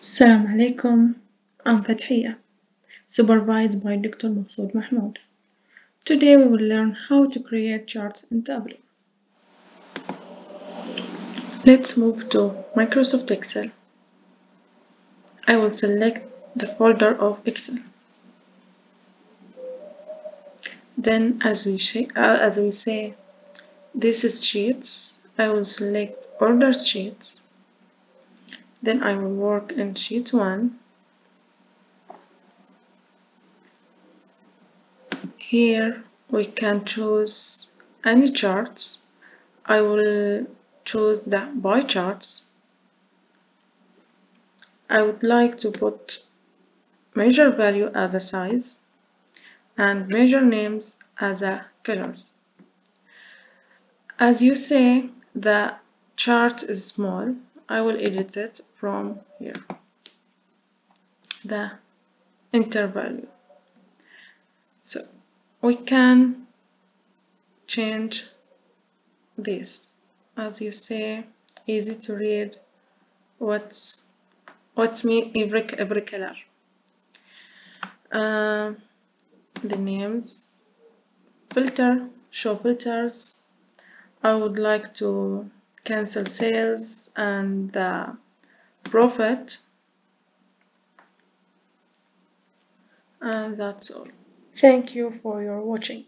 Assalamu alaikum, I'm Fathia, supervised by Dr. Maqsood Mahmud. Today we will learn how to create charts in Tableau. Let's move to Microsoft Excel. I will select the folder of Excel. Then as we, uh, as we say, this is Sheets, I will select Order Sheets then I will work in sheet 1 here we can choose any charts. I will choose the bar charts. I would like to put measure value as a size and measure names as a colors. As you say the chart is small I will edit it from here. The enter value so we can change this. As you say easy to read. What's what's mean every every color? Uh, the names. Filter show filters. I would like to cancel sales and the profit. And that's all. Thank you for your watching